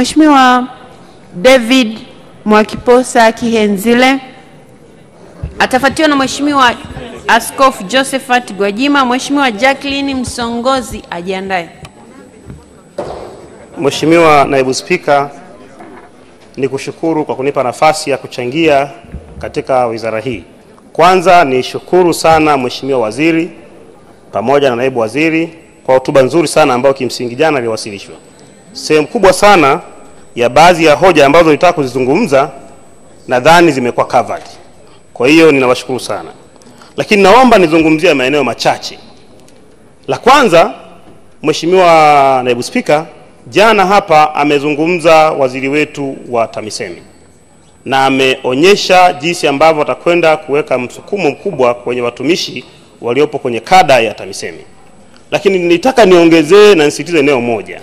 Mheshimiwa David Mwakiposa Kihenzile atafuatiwa na Mheshimiwa Askofu Josephat Gwajima. Mheshimiwa Jacqueline Msongozi ajiandae. Mheshimiwa Naibu Spika, ni kushukuru kwa kunipa nafasi ya kuchangia katika wizara hii. Kwanza ni shukuru sana Mheshimiwa Waziri pamoja na Naibu Waziri kwa hotuba nzuri sana ambayo kimsingi jana iliwasilishwa. Sehemu kubwa sana ya baadhi ya hoja ambazo nilitaka kuzizungumza nadhani zimekuwa covered. Kwa hiyo ninawashukuru sana, lakini naomba nizungumzie maeneo machache. La kwanza, Mheshimiwa Naibu Spika, jana hapa amezungumza waziri wetu wa TAMISEMI na ameonyesha jinsi ambavyo atakwenda kuweka msukumo mkubwa kwenye watumishi waliopo kwenye kada ya TAMISEMI, lakini nitaka niongezee na nisitize eneo moja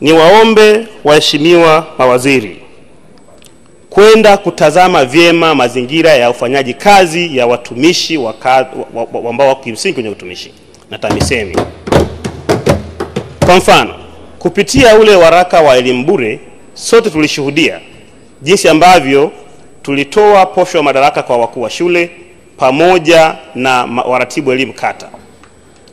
niwaombe waheshimiwa mawaziri kwenda kutazama vyema mazingira ya ufanyaji kazi ya watumishi ambao wako kimsingi kwenye utumishi na TAMISEMI. Kwa mfano, kupitia ule waraka wa elimu bure, sote tulishuhudia jinsi ambavyo tulitoa posho ya madaraka kwa wakuu wa shule pamoja na waratibu elimu kata.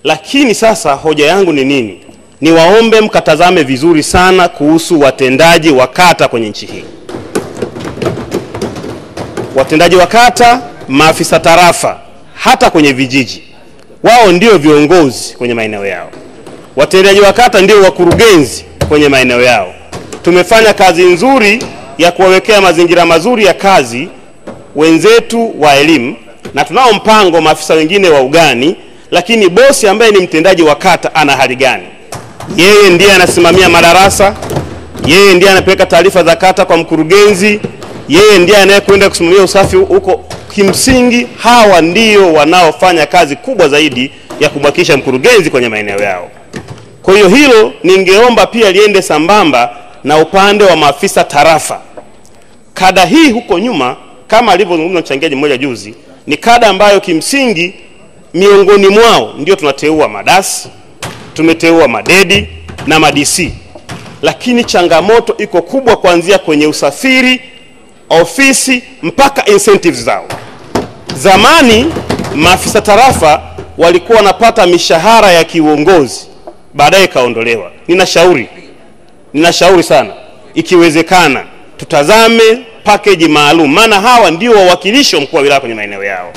Lakini sasa hoja yangu ni nini? Niwaombe mkatazame vizuri sana kuhusu watendaji wa kata kwenye nchi hii. Watendaji wa kata, maafisa tarafa, hata kwenye vijiji, wao ndio viongozi kwenye maeneo yao. Watendaji wa kata ndio wakurugenzi kwenye maeneo yao. Tumefanya kazi nzuri ya kuwawekea mazingira mazuri ya kazi wenzetu wa elimu na tunao mpango maafisa wengine wa ugani, lakini bosi ambaye ni mtendaji wa kata ana hali gani? Yeye ndiye anasimamia madarasa, yeye ndiye anapeleka taarifa za kata kwa mkurugenzi, yeye ndiye anayekwenda kusimamia usafi huko. Kimsingi hawa ndio wanaofanya kazi kubwa zaidi ya kumwakilisha mkurugenzi kwenye maeneo yao. Kwa hiyo hilo ningeomba pia liende sambamba na upande wa maafisa tarafa. Kada hii huko nyuma, kama alivyozungumza mchangiaji mmoja juzi, ni kada ambayo kimsingi miongoni mwao ndio tunateua madasi, tumeteua madedi na madc, lakini changamoto iko kubwa kuanzia kwenye usafiri, ofisi mpaka incentives zao. Zamani maafisa tarafa walikuwa wanapata mishahara ya kiuongozi, baadaye ikaondolewa. Ninashauri ninashauri sana, ikiwezekana tutazame package maalum, maana hawa ndio wawakilishi wa mkuu wa wilaya kwenye maeneo yao.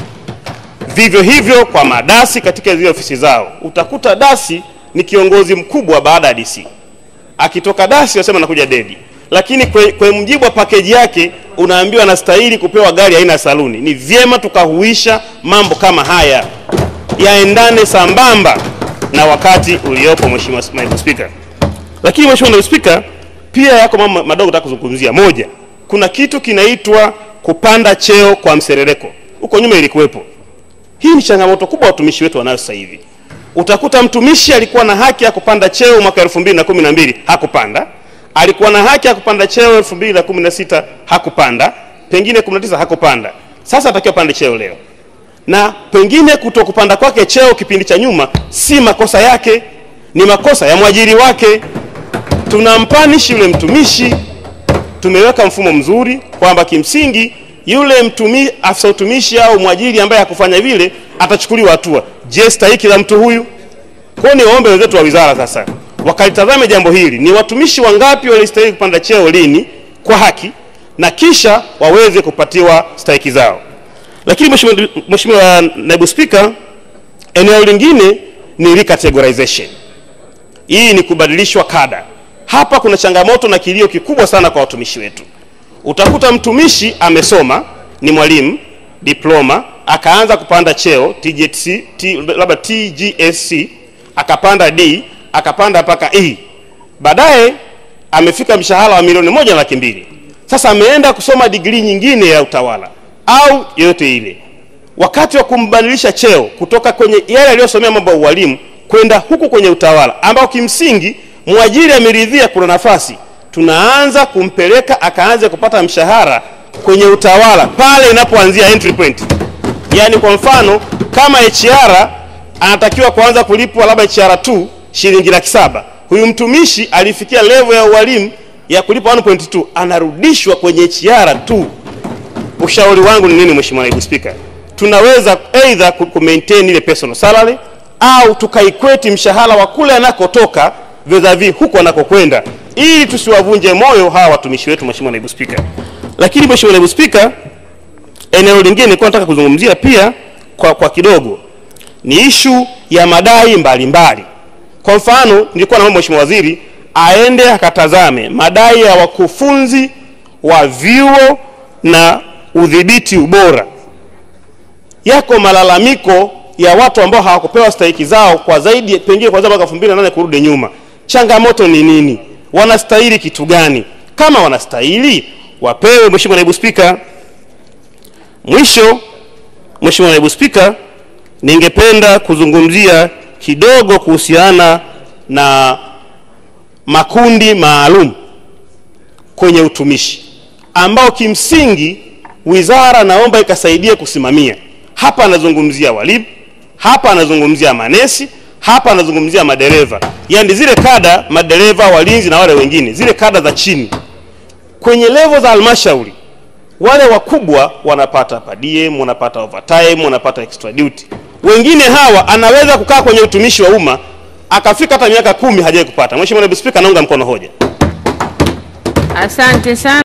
Vivyo hivyo kwa madasi katika zile ofisi zao, utakuta dasi ni kiongozi mkubwa baada ya DC. Akitoka dasi wasema nakuja dedi, lakini kwe mjibu wa pakeji yake unaambiwa anastahili kupewa gari aina ya saluni. Ni vyema tukahuisha mambo kama haya yaendane sambamba na wakati uliopo, Mheshimiwa Naibu Spika. Lakini Mheshimiwa Naibu Spika, pia yako mambo madogo nataka kuzungumzia. Moja, kuna kitu kinaitwa kupanda cheo kwa mserereko, huko nyuma ilikuwepo. Hii ni changamoto kubwa watumishi wetu wanayo sasa hivi. Utakuta mtumishi alikuwa na haki ya kupanda cheo mwaka 2012 hakupanda, alikuwa na haki ya kupanda cheo 2016 hakupanda, pengine 19 hakupanda. Sasa atakiwa pande cheo leo, na pengine kutokupanda kwake cheo kipindi cha nyuma si makosa yake, ni makosa ya mwajiri wake. Tunampanishi yule mtumishi. Tumeweka mfumo mzuri kwamba kimsingi yule mtumi, afisa utumishi au mwajiri ambaye hakufanya vile atachukuliwa hatua. Je, stahiki la mtu huyu? Kwa ni waombe wenzetu wa wizara sasa wakalitazame jambo hili, ni watumishi wangapi walistahili kupanda cheo lini kwa haki, na kisha waweze kupatiwa stahiki zao. Lakini Mheshimiwa Naibu Spika, eneo lingine ni recategorization. Hii ni kubadilishwa kada. Hapa kuna changamoto na kilio kikubwa sana kwa watumishi wetu. Utakuta mtumishi amesoma, ni mwalimu, diploma, akaanza kupanda cheo TGC, T, labda TGSC, akapanda D, akapanda mpaka E. Baadaye amefika mshahara wa milioni moja laki mbili. Sasa ameenda kusoma digrii nyingine ya utawala au yoyote ile. Wakati wa kumbadilisha cheo kutoka kwenye yale aliyosomea mambo ya ualimu kwenda huku kwenye utawala ambao kimsingi mwajiri ameridhia kuna nafasi, tunaanza kumpeleka akaanze kupata mshahara kwenye utawala pale inapoanzia entry point. Yaani kwa mfano kama HR anatakiwa kuanza kulipwa labda HR 2 shilingi laki saba, huyu mtumishi alifikia level ya ualimu ya kulipwa 1.2 anarudishwa kwenye HR 2. Ushauri wangu ni nini, Mheshimiwa Naibu Spika? Tunaweza either ku maintain ile personal salary au tukaikweti mshahara wa kule anakotoka vis-a-vis huko anakokwenda, ili tusiwavunje moyo hawa watumishi wetu, Mheshimiwa Naibu Spika. Lakini Mheshimiwa Naibu Spika, eneo lingine nilikuwa nataka kuzungumzia pia kwa, kwa kidogo ni ishu ya madai mbalimbali mbali. Kwa mfano nilikuwa naomba Mheshimiwa Waziri aende akatazame madai ya wakufunzi wa vyuo na udhibiti ubora. Yako malalamiko ya watu ambao hawakupewa stahiki zao kwa zaidi pengine kuanzia mwaka 2008 kurudi nyuma. Changamoto ni nini? Wanastahili kitu gani? Kama wanastahili wapewe, Mheshimiwa Naibu Spika. Mwisho, Mheshimiwa Naibu Spika, ningependa kuzungumzia kidogo kuhusiana na makundi maalum kwenye utumishi ambao kimsingi wizara naomba ikasaidie kusimamia. Hapa anazungumzia walimu, hapa anazungumzia manesi, hapa anazungumzia madereva, yaani zile kada, madereva, walinzi na wale wengine, zile kada za chini kwenye levo za halmashauri wale wakubwa wanapata per wanapata overtime, wanapata extra duty. Wengine hawa anaweza kukaa kwenye utumishi wa umma akafika hata miaka kumi hajai kupata. Mheshimiwa Naibu Spika, naunga mkono hoja. Asante sana.